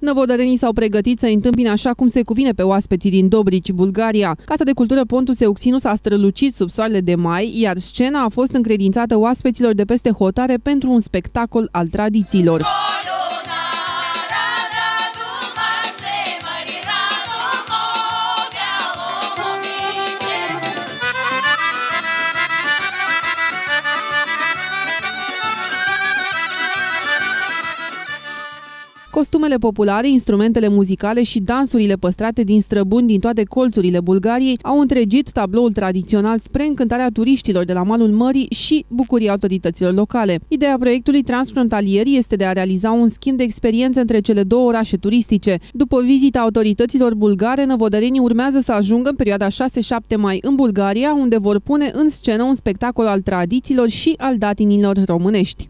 Năvodărenii s-au pregătit să întâmpine așa cum se cuvine pe oaspeții din Dobrici, Bulgaria. Casa de cultură Pontus Euxinus a strălucit sub soarele de mai, iar scena a fost încredințată oaspeților de peste hotare pentru un spectacol al tradițiilor. Costumele populare, instrumentele muzicale și dansurile păstrate din străbuni din toate colțurile Bulgariei au întregit tabloul tradițional spre încântarea turiștilor de la malul mării și bucuria autorităților locale. Ideea proiectului transfrontalier este de a realiza un schimb de experiențe între cele două orașe turistice. După vizita autorităților bulgare, năvodărenii urmează să ajungă în perioada 6-7 mai în Bulgaria, unde vor pune în scenă un spectacol al tradițiilor și al datinilor românești.